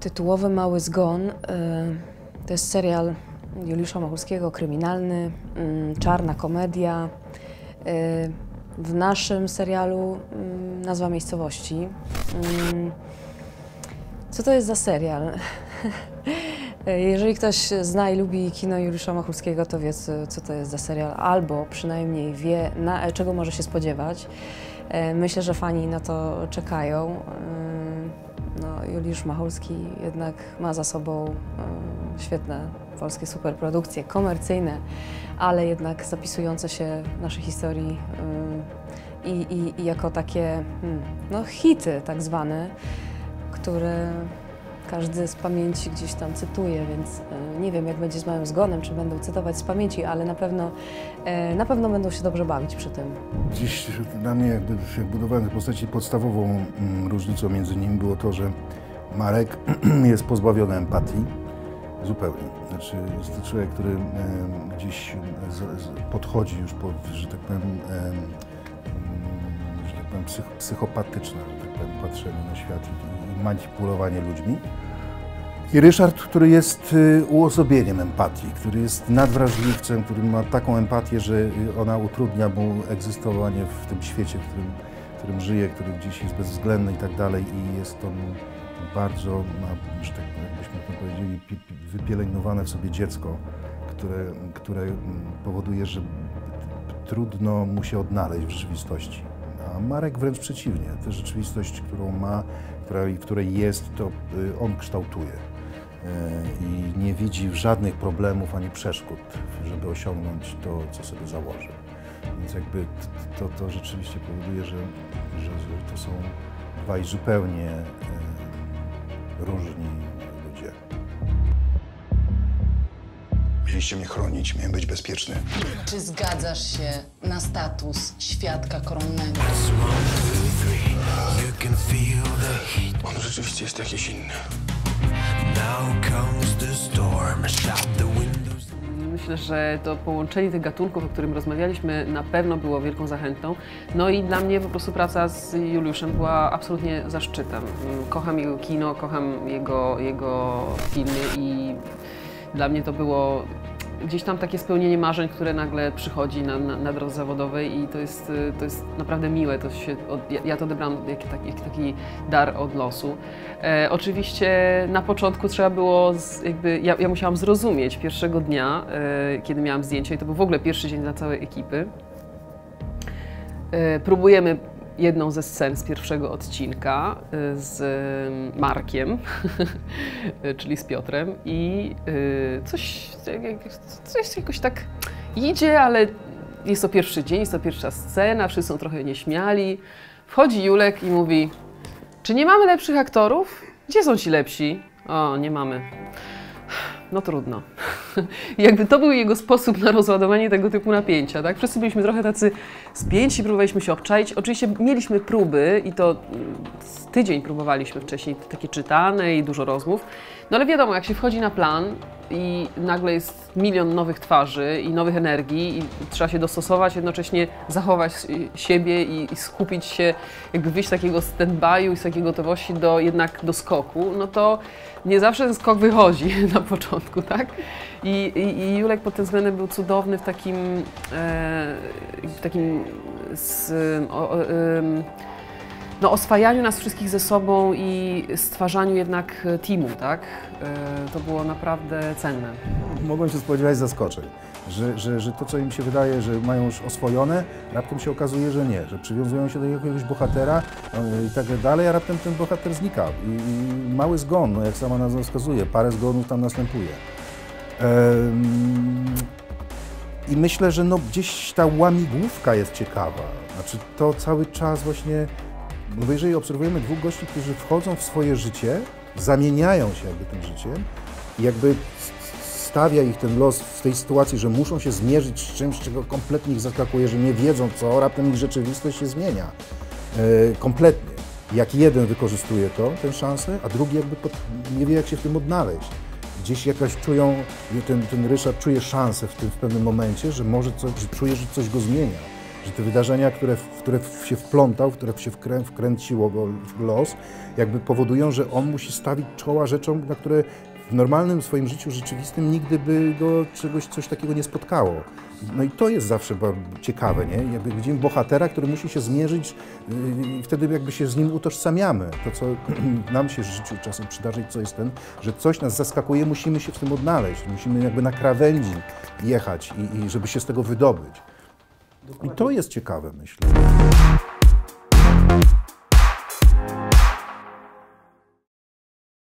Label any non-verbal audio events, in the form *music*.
Tytułowy Mały Zgon y, to jest serial Juliusza Machulskiego, kryminalny, mm, czarna komedia. Y, W naszym serialu mm, nazwa miejscowości. Mm, Co to jest za serial? *laughs* Jeżeli ktoś zna i lubi kino Juliusza Machulskiego, to wie, co, to jest za serial, albo przynajmniej wie, na, czego może się spodziewać. E, Myślę, że fani na to czekają. Ym, No, Juliusz Machulski jednak ma za sobą ym, świetne polskie superprodukcje, komercyjne, ale jednak zapisujące się w naszej historii i, i, i jako takie hmm, no, hity tak zwane, które każdy z pamięci gdzieś tam cytuje, więc e, nie wiem jak będzie z małym zgonem, czy będą cytować z pamięci, ale na pewno, e, na pewno będą się dobrze bawić przy tym. Dziś dla mnie, jakby jak budowałem tę postaci, podstawową mm, różnicą między nimi było to, że Marek *clears throat* jest pozbawiony empatii zupełnie. Znaczy jest to człowiek, który gdzieś podchodzi już po, że tak powiem, em, mm, że tak powiem psych, psychopatyczne, że tak powiem, patrzenie na świat i manipulowanie ludźmi. I Ryszard, który jest y, uosobieniem empatii, który jest nadwrażliwcem, który ma taką empatię, że y, ona utrudnia mu egzystowanie w tym świecie, w którym, w którym żyje, który gdzieś jest bezwzględny i tak dalej i jest to bardzo, że tak jakbyśmy to powiedzieli, pi- pi- wypielęgnowane w sobie dziecko, które, które powoduje, że trudno mu się odnaleźć w rzeczywistości. A Marek wręcz przeciwnie. Tę rzeczywistość, którą ma, która, w której jest, to y, on kształtuje. Y, I nie widzi żadnych problemów ani przeszkód, żeby osiągnąć to, co sobie założy. Więc jakby to, to rzeczywiście powoduje, że, że, to są dwaj zupełnie y, różni ludzie. Mieliście mnie chronić, miałem być bezpieczny. Czy zgadzasz się na status świadka koronnego? On rzeczywiście jest jakiś inny. Myślę, że to połączenie tych gatunków, o którym rozmawialiśmy, na pewno było wielką zachętą. No i dla mnie po prostu praca z Juliuszem była absolutnie zaszczytem. Mm, Kocham jego kino, kocham jego, jego filmy i dla mnie to było gdzieś tam takie spełnienie marzeń, które nagle przychodzi na, na, na drodze zawodowej i to jest, y, to jest naprawdę miłe. To się, od, ja, ja to odebrałam jak taki, jak taki dar od losu. E, oczywiście na początku trzeba było, z, jakby, ja, ja musiałam zrozumieć pierwszego dnia, e, kiedy miałam zdjęcia i to był w ogóle pierwszy dzień dla całej ekipy. E, próbujemy jedną ze scen z pierwszego odcinka e, z e, Markiem, *laughs* czyli z Piotrem i e, coś, coś jakoś tak idzie, ale jest to pierwszy dzień, jest to pierwsza scena, wszyscy są trochę nieśmiali. Wchodzi Julek i mówi, czy nie mamy lepszych aktorów? Gdzie są ci lepsi? O, nie mamy. No trudno. *laughs* Jakby to był jego sposób na rozładowanie tego typu napięcia, tak? Wszyscy byliśmy trochę tacy spięci, próbowaliśmy się obczaić. Oczywiście mieliśmy próby i to mm, tydzień próbowaliśmy wcześniej, takie czytane i dużo rozmów. No ale wiadomo, jak się wchodzi na plan i nagle jest milion nowych twarzy i nowych energii i trzeba się dostosować, jednocześnie zachować siebie i, i skupić się, jakby wyjść z takiego stand-by'u i z takiej gotowości do jednak do skoku, no to nie zawsze ten skok wychodzi *laughs* na początku, tak? I, i, i Julek pod tym względem był cudowny w takim, e, w takim z, o, em, no, oswajaniu nas wszystkich ze sobą i stwarzaniu jednak teamu, tak? E, to było naprawdę cenne. mogłem się spodziewać zaskoczeń, że, że, że to, co im się wydaje, że mają już oswojone, raptem się okazuje, że nie, że przywiązują się do jakiegoś bohatera e, i tak dalej, a raptem ten bohater znika. I, mały zgon, no jak sama nazwa wskazuje, parę zgonów tam następuje. I myślę, że no gdzieś ta łamigłówka jest ciekawa. Znaczy to cały czas właśnie, no bo jeżeli obserwujemy dwóch gości, którzy wchodzą w swoje życie, zamieniają się jakby tym życiem i jakby stawia ich ten los w tej sytuacji, że muszą się zmierzyć z czymś, czego kompletnie ich zaskakuje, że nie wiedzą co, raptem ich rzeczywistość się zmienia. E, kompletnie. Jak jeden wykorzystuje to, tę szansę, a drugi jakby pod, nie wie, jak się w tym odnaleźć. Gdzieś jakaś czują, ten, ten Ryszard czuje szansę w tym w pewnym momencie, że może coś, czuje, że coś go zmienia, Że te wydarzenia, które, w które się wplątał, w które się wkrę, wkręciło go w los, jakby powodują, że on musi stawić czoła rzeczom, na które w normalnym swoim życiu rzeczywistym nigdy by go czegoś, coś takiego nie spotkało. No i to jest zawsze ciekawe, nie? Jakby widzimy bohatera, który musi się zmierzyć yy, i wtedy jakby się z nim utożsamiamy. To, co *clears throat* nam się w życiu czasem przydarzyć, co jest ten, że coś nas zaskakuje, musimy się w tym odnaleźć. Musimy jakby na krawędzi jechać i, i żeby się z tego wydobyć. I to jest ciekawe, myślę.